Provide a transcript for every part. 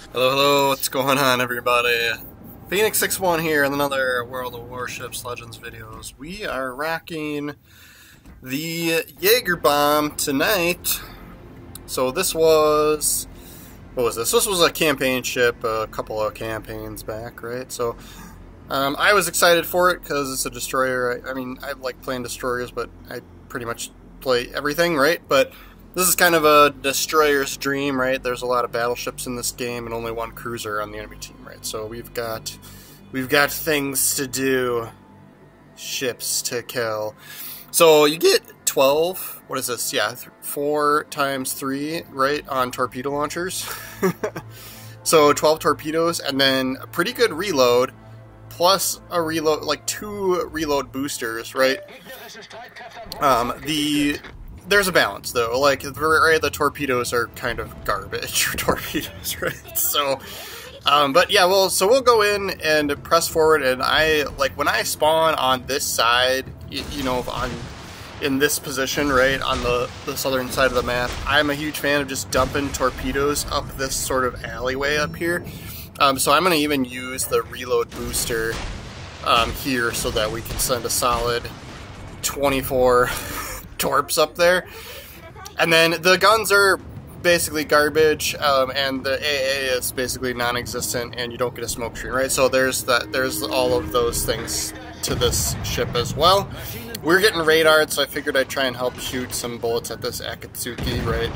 Hello, hello, what's going on everybody? Phoenix Six1 here in another World of Warships Legends videos. We are rocking the Jager Bomb tonight. So this was, what was this? This was a campaign ship a couple of campaigns back, right? So um, I was excited for it because it's a destroyer. I, I mean, I like playing destroyers, but I pretty much play everything, right? But this is kind of a destroyer's dream, right? There's a lot of battleships in this game and only one cruiser on the enemy team, right? So we've got we've got things to do, ships to kill. So you get 12, what is this? Yeah, 4 times 3, right, on torpedo launchers. so 12 torpedoes and then a pretty good reload plus a reload like two reload boosters, right? Um, the there's a balance though. Like the torpedoes are kind of garbage torpedoes, right? So, um, but yeah, well, so we'll go in and press forward, and I like when I spawn on this side, you, you know, on in this position, right on the the southern side of the map. I'm a huge fan of just dumping torpedoes up this sort of alleyway up here. Um, so I'm going to even use the reload booster um, here so that we can send a solid 24 torps up there. And then the guns are basically garbage, um, and the AA is basically non-existent, and you don't get a smoke screen, right? So there's that. There's all of those things to this ship as well. We're getting radar, so I figured I'd try and help shoot some bullets at this Akatsuki, right?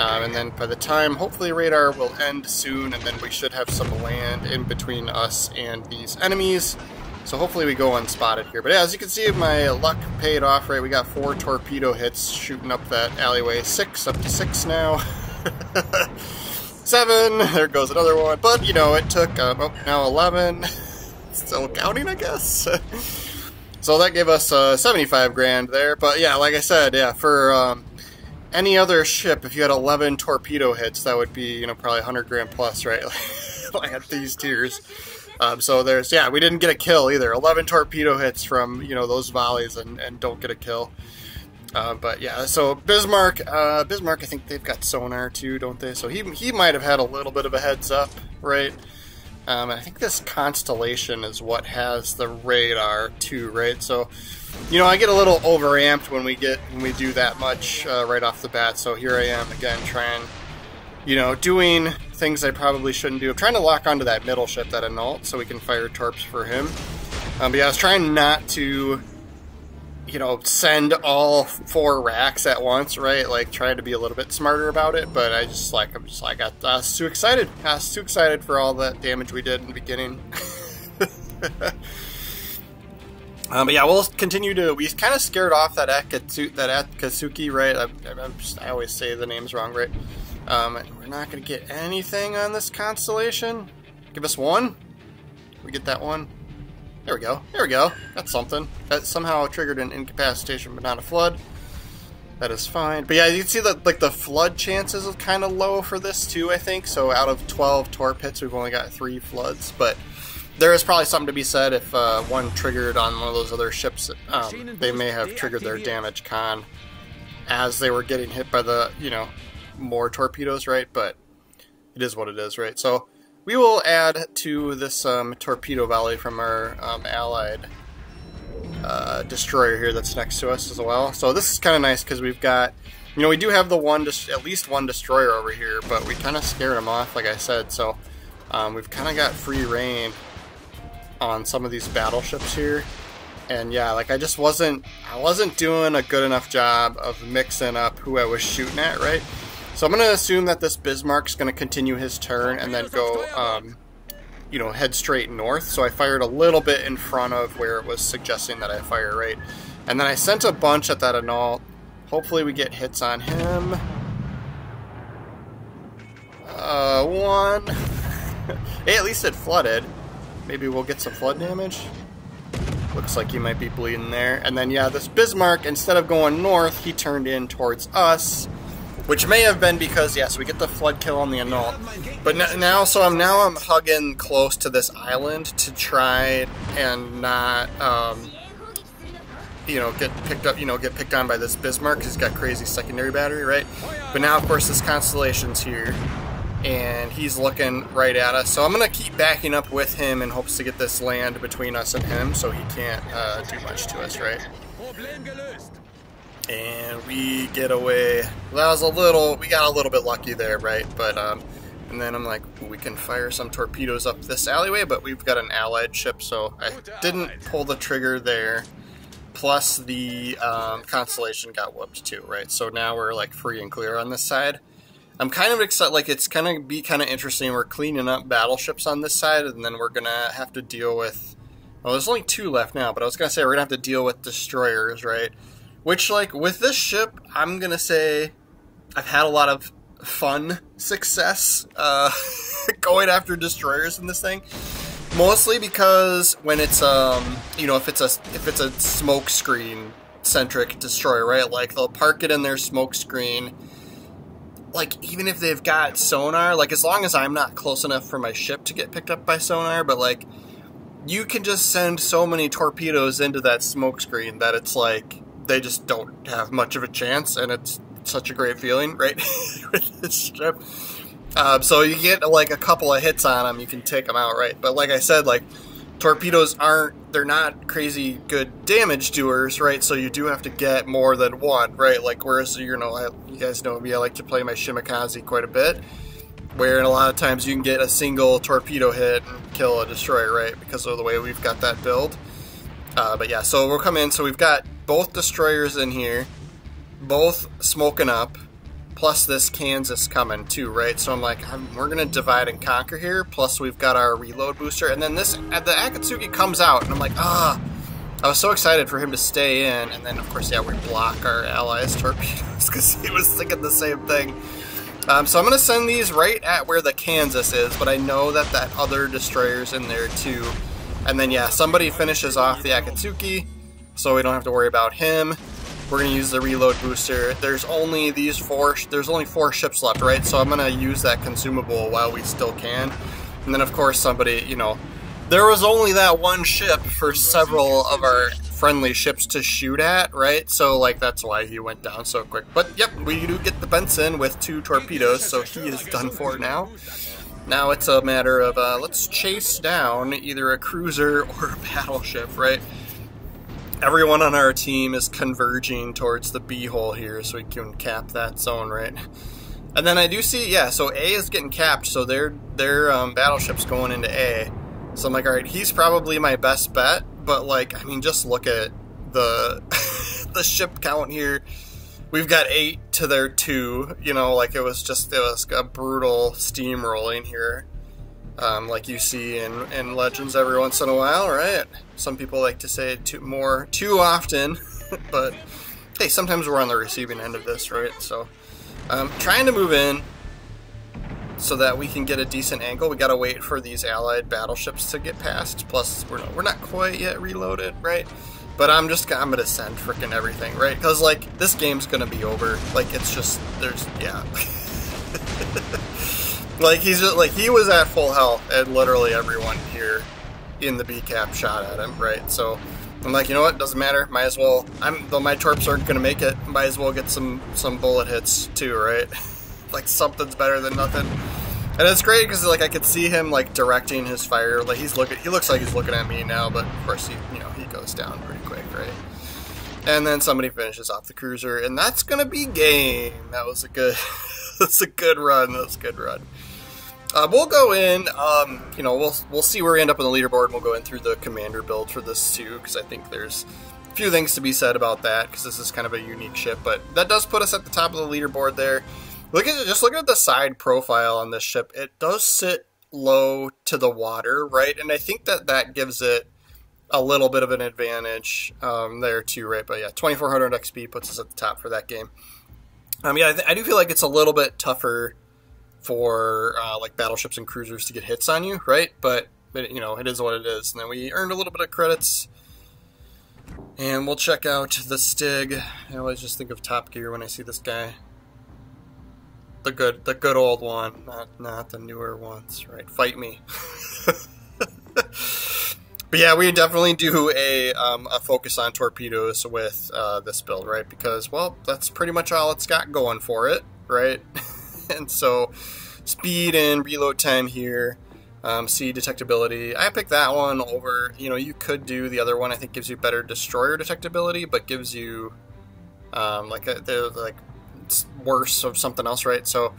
Um, and then by the time, hopefully radar will end soon, and then we should have some land in between us and these enemies. So hopefully we go unspotted here. But yeah, as you can see, my luck paid off, right? We got four torpedo hits shooting up that alleyway. Six, up to six now. Seven, there goes another one. But, you know, it took, uh, oh, now 11. Still counting, I guess. so that gave us uh, 75 grand there. But yeah, like I said, yeah, for um, any other ship, if you had 11 torpedo hits, that would be, you know, probably 100 grand plus, right? at these tiers. Um, so there's, yeah, we didn't get a kill either. 11 torpedo hits from, you know, those volleys and, and don't get a kill. Uh, but yeah, so Bismarck, uh, Bismarck, I think they've got sonar too, don't they? So he, he might have had a little bit of a heads up, right? Um, I think this constellation is what has the radar too, right? So, you know, I get a little overamped when we get when we do that much uh, right off the bat. So here I am again trying, you know, doing things I probably shouldn't do. I'm trying to lock onto that middle ship, that Anult, so we can fire torps for him. Um, but yeah, I was trying not to, you know, send all four racks at once, right? Like, trying to be a little bit smarter about it, but I just, like, I'm just like, I, I was too excited. I was too excited for all the damage we did in the beginning. Um, but yeah, we'll continue to. We kind of scared off that Akatsu, that Akatsuki, right? I, I'm just, I always say the names wrong, right? Um, we're not going to get anything on this constellation. Give us one. We get that one. There we go. There we go. That's something. That somehow triggered an incapacitation, but not a flood. That is fine. But yeah, you can see that like the flood chances are kind of low for this too. I think so. Out of 12 torp hits, we've only got three floods, but there is probably something to be said if uh, one triggered on one of those other ships. Um, they may have triggered their damage con as they were getting hit by the you know more torpedoes, right? But it is what it is, right? So we will add to this um, torpedo volley from our um, allied uh, destroyer here that's next to us as well. So this is kind of nice because we've got, you know, we do have the one, at least one destroyer over here, but we kind of scared them off, like I said. So um, we've kind of got free reign on some of these battleships here. And yeah, like I just wasn't, I wasn't doing a good enough job of mixing up who I was shooting at, right? So I'm going to assume that this Bismarck's going to continue his turn and then go, um, you know, head straight north. So I fired a little bit in front of where it was suggesting that I fire right. And then I sent a bunch at that Anult. Hopefully we get hits on him. Uh, one. hey, at least it flooded. Maybe we'll get some flood damage. Looks like he might be bleeding there. And then, yeah, this Bismarck, instead of going north, he turned in towards us. Which may have been because, yes, we get the flood kill on the Anult. But now, so I'm now I'm hugging close to this island to try and not, um, you know, get picked up, you know, get picked on by this Bismarck because he's got crazy secondary battery, right? But now, of course, this Constellation's here. and he's looking right at us. So I'm going to keep backing up with him in hopes to get this land between us and him so he can't uh, do much to us, right? And we get away. That was a little, we got a little bit lucky there, right? But, um, and then I'm like, we can fire some torpedoes up this alleyway, but we've got an allied ship, so I didn't pull the trigger there. Plus the um, Constellation got whooped too, right? So now we're like free and clear on this side. I'm kind of excited. Like it's kind of be kind of interesting. We're cleaning up battleships on this side, and then we're gonna have to deal with. Well, there's only two left now, but I was gonna say we're gonna have to deal with destroyers, right? Which, like, with this ship, I'm gonna say I've had a lot of fun success uh, going after destroyers in this thing. Mostly because when it's um, you know, if it's a if it's a smoke screen centric destroyer, right? Like they'll park it in their smoke screen like even if they've got sonar, like as long as I'm not close enough for my ship to get picked up by sonar, but like you can just send so many torpedoes into that smokescreen that it's like they just don't have much of a chance, and it's such a great feeling, right? with this ship. Um, so you get like a couple of hits on them, you can take them out, right? But like I said, like torpedoes aren't they're not crazy good damage doers, right? So you do have to get more than one, right? Like whereas you know, I, you guys know me, I like to play my Shimakaze quite a bit, where in a lot of times you can get a single torpedo hit and kill a destroyer, right? Because of the way we've got that build. Uh, but yeah, so we'll come in. So we've got both destroyers in here, both smoking up plus this Kansas coming too, right? So I'm like, I'm, we're gonna divide and conquer here. Plus we've got our reload booster, and then this the Akatsuki comes out, and I'm like, ah. I was so excited for him to stay in, and then of course, yeah, we block our allies' torpedoes because he was thinking the same thing. Um, so I'm gonna send these right at where the Kansas is, but I know that that other destroyer's in there too. And then yeah, somebody finishes off the Akatsuki, so we don't have to worry about him. We're gonna use the reload booster. There's only these four. There's only four ships left, right? So I'm gonna use that consumable while we still can. And then of course somebody, you know, there was only that one ship for several of our friendly ships to shoot at, right? So like that's why he went down so quick. But yep, we do get the Benson with two torpedoes, so he is done for now. Now it's a matter of uh, let's chase down either a cruiser or a battleship, right? Everyone on our team is converging towards the B hole here so we can cap that zone, right? And then I do see, yeah, so A is getting capped, so their their um, battleship's going into A. So I'm like, all right, he's probably my best bet, but like, I mean, just look at the the ship count here. We've got eight to their two. You know, like it was just it was a brutal steamrolling here um, like you see in, in legends every once in a while, right? Some people like to say it too more too often, but hey, sometimes we're on the receiving end of this, right? So, um, trying to move in so that we can get a decent angle. We gotta wait for these allied battleships to get past. Plus, we're not, we're not quite yet reloaded, right? But I'm just I'm gonna send freaking everything, right? Because like this game's gonna be over. Like it's just there's yeah. Like he's just like he was at full health, and literally everyone here in the B cap shot at him, right? So I'm like, you know what? Doesn't matter. Might as well. I'm though my torps aren't gonna make it. Might as well get some some bullet hits too, right? like something's better than nothing. And it's great because like I could see him like directing his fire. Like he's looking. He looks like he's looking at me now, but of course he you know he goes down pretty quick, right? And then somebody finishes off the cruiser, and that's gonna be game. That was a good. that's a good run. That's a good run. Uh, we'll go in. Um, you know, we'll we'll see where we end up on the leaderboard. and We'll go in through the commander build for this too, because I think there's a few things to be said about that. Because this is kind of a unique ship, but that does put us at the top of the leaderboard there. Look at just look at the side profile on this ship. It does sit low to the water, right? And I think that that gives it a little bit of an advantage um, there too, right? But yeah, 2400 XP puts us at the top for that game. Um, yeah, I, I do feel like it's a little bit tougher for uh, like battleships and cruisers to get hits on you, right? But, but you know, it is what it is. And then we earned a little bit of credits. And we'll check out the Stig. I always just think of Top Gear when I see this guy. The good, the good old one, not not the newer ones, right? Fight me. but yeah, we definitely do a um, a focus on torpedoes with uh, this build, right? Because well, that's pretty much all it's got going for it, right? and so speed and reload time here. Um, see detectability. I picked that one over. You know, you could do the other one. I think gives you better destroyer detectability, but gives you um, like a, they're like worse of something else, right? So,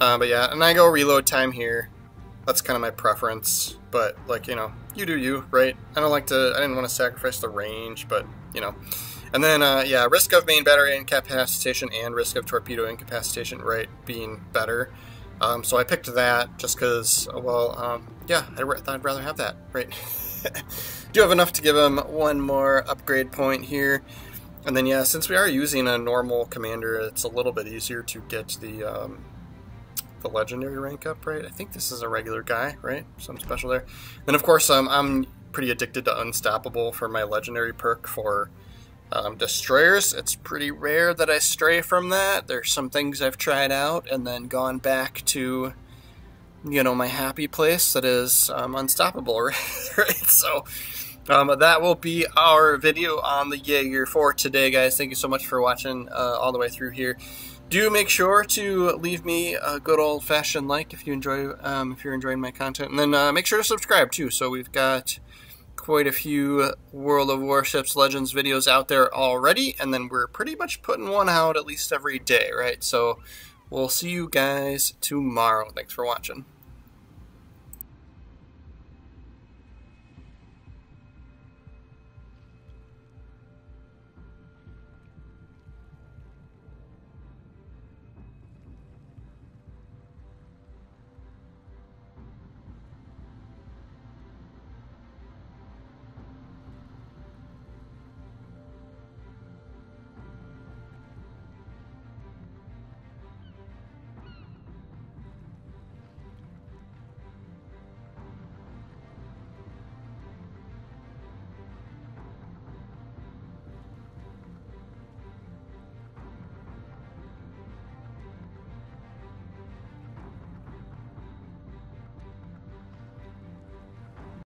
uh, but yeah, and I go reload time here. That's kind of my preference, but like you know, you do you, right? I don't like to. I didn't want to sacrifice the range, but you know. And then, uh, yeah, risk of main battery incapacitation and risk of torpedo incapacitation, right, being better. Um, so I picked that just because, well, um, yeah, I I'd rather have that, right? Do have enough to give him one more upgrade point here. And then, yeah, since we are using a normal commander, it's a little bit easier to get the um, the legendary rank up, right? I think this is a regular guy, right? Something special there. Then, of course, um, I'm pretty addicted to Unstoppable for my legendary perk for um, destroyers. It's pretty rare that I stray from that. There's some things I've tried out and then gone back to, you know, my happy place that is um, Unstoppable, right? So um, that will be our video on the Jager for today, guys. Thank you so much for watching uh, all the way through here. Do make sure to leave me a good old-fashioned like if you enjoy, um, if you're enjoying my content, and then uh, make sure to subscribe too. So we've got quite a few World of Warships Legends videos out there already, and then we're pretty much putting one out at least every day, right? So we'll see you guys tomorrow. Thanks for watching.